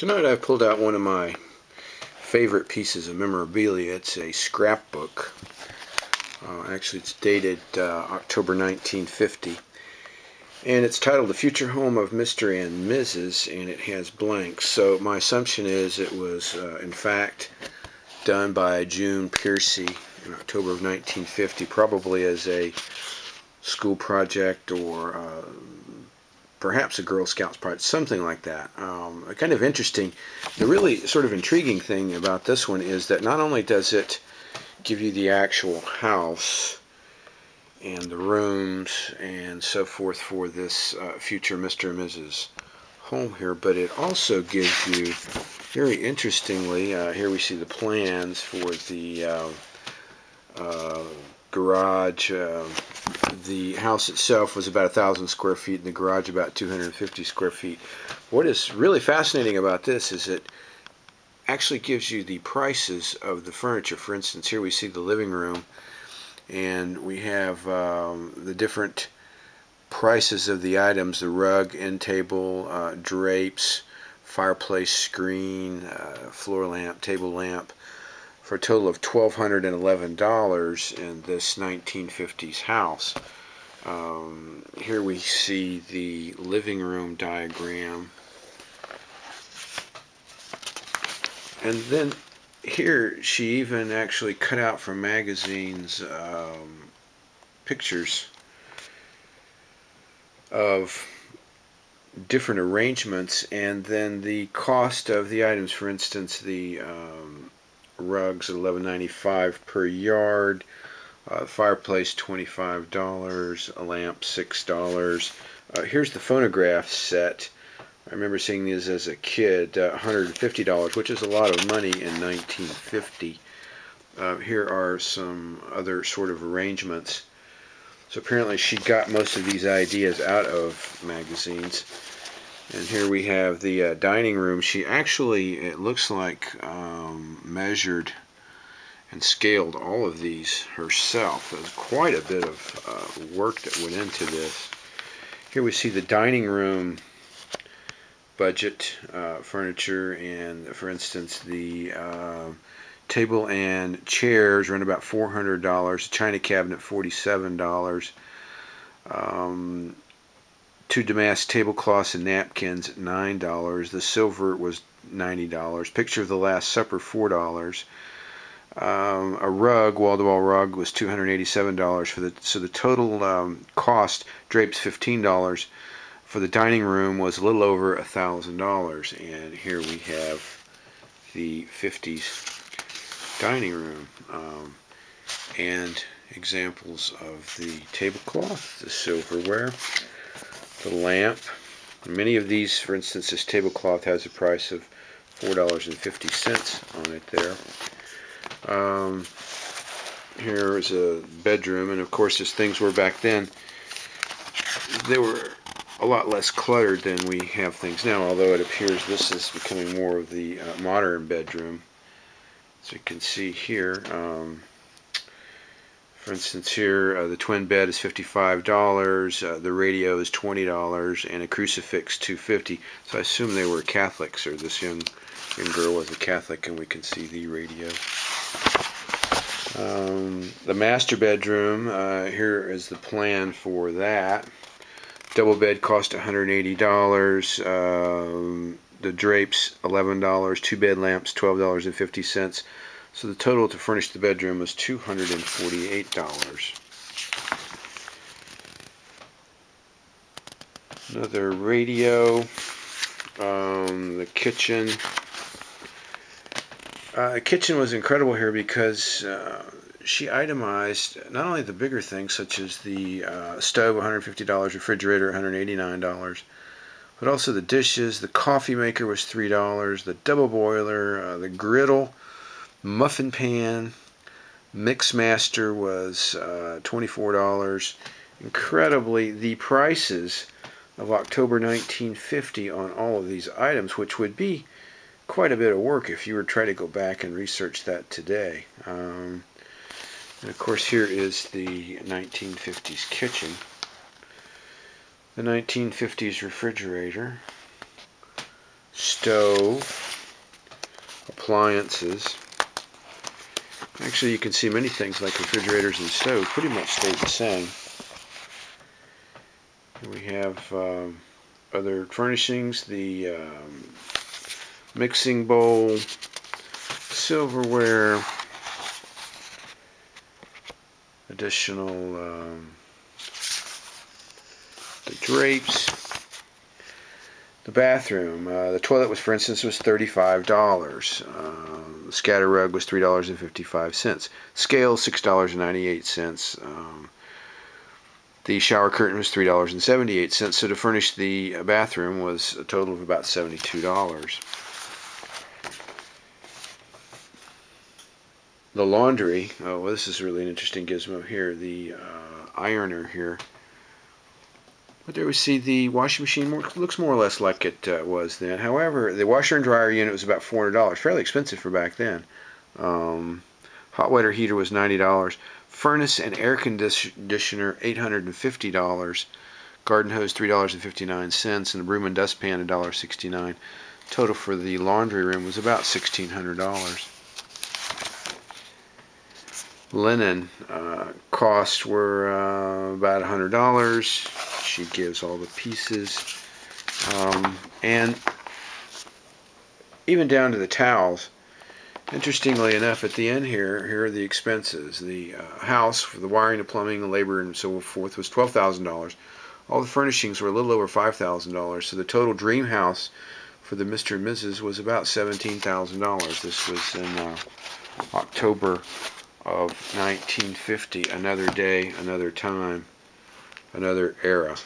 Tonight I've pulled out one of my favorite pieces of memorabilia. It's a scrapbook. Uh, actually, it's dated uh, October 1950. And it's titled The Future Home of Mr. and Mrs. and it has blanks. So my assumption is it was, uh, in fact, done by June Piercy in October of 1950, probably as a school project or uh, perhaps a Girl Scouts project, something like that. Um, kind of interesting. The really sort of intriguing thing about this one is that not only does it give you the actual house and the rooms and so forth for this uh, future Mr. and Mrs. home here, but it also gives you, very interestingly, uh, here we see the plans for the uh, uh garage. The house itself was about a thousand square feet and the garage about 250 square feet. What is really fascinating about this is it actually gives you the prices of the furniture. For instance, here we see the living room and we have um, the different prices of the items, the rug, end table, uh, drapes, fireplace screen, uh, floor lamp, table lamp, for a total of $1,211 in this 1950s house. Um, here we see the living room diagram. And then here she even actually cut out from magazines um, pictures of different arrangements and then the cost of the items for instance the um, rugs at $11.95 per yard. Uh, fireplace $25, a lamp $6. Uh, here's the phonograph set. I remember seeing these as a kid, uh, $150, which is a lot of money in 1950. Uh, here are some other sort of arrangements. So apparently she got most of these ideas out of magazines. And here we have the uh, dining room. She actually, it looks like, um, measured and scaled all of these herself. There's quite a bit of uh, work that went into this. Here we see the dining room budget uh, furniture and for instance the uh, table and chairs run about $400 the china cabinet $47 um, two damask tablecloths and napkins at $9. The silver was $90. Picture of the Last Supper, $4. Um, a rug, wall-to-wall rug, was $287 for the. So the total um, cost, drapes $15 for the dining room was a little over a thousand dollars. And here we have the 50s dining room um, and examples of the tablecloth, the silverware the lamp. Many of these, for instance, this tablecloth has a price of $4.50 on it there. Um, here is a bedroom, and of course, as things were back then, they were a lot less cluttered than we have things now, although it appears this is becoming more of the uh, modern bedroom. As you can see here, um, for instance here, uh, the twin bed is $55, uh, the radio is $20, and a crucifix 250 So I assume they were Catholics, or this young, young girl was a Catholic, and we can see the radio. Um, the master bedroom, uh, here is the plan for that. Double bed cost $180. Um, the drapes $11. Two bed lamps $12.50. So the total to furnish the bedroom was $248. Another radio, um, the kitchen. Uh, the kitchen was incredible here because uh, she itemized not only the bigger things such as the uh, stove $150 refrigerator $189 but also the dishes the coffee maker was $3 the double boiler uh, the griddle muffin pan mixmaster was uh, $24 incredibly the prices of October 1950 on all of these items which would be quite a bit of work if you were trying to go back and research that today. Um, and of course here is the 1950s kitchen. The 1950s refrigerator. Stove, appliances. Actually, you can see many things like refrigerators and stoves pretty much stayed the same. We have um, other furnishings, the um, mixing bowl, silverware, additional um, the drapes, the bathroom. Uh, the toilet was, for instance, was thirty-five dollars. Uh, the scatter rug was three dollars and fifty-five cents. Scale six dollars and ninety-eight cents. Um, the shower curtain was three dollars and seventy-eight cents. So to furnish the bathroom was a total of about seventy-two dollars. the laundry. Oh, well, this is really an interesting gizmo here. The uh, ironer here. But there we see the washing machine looks more or less like it uh, was then. However, the washer and dryer unit was about $400, fairly expensive for back then. Um, hot water heater was $90. Furnace and air conditioner $850. Garden hose $3.59 and a broom and dustpan $1.69. Total for the laundry room was about $1,600 linen uh, costs were uh, about $100. She gives all the pieces. Um, and even down to the towels. Interestingly enough, at the end here, here are the expenses. The uh, house for the wiring, the plumbing, the labor, and so forth was $12,000. All the furnishings were a little over $5,000. So the total dream house for the Mr. and Mrs. was about $17,000. This was in uh, October of 1950, another day, another time, another era.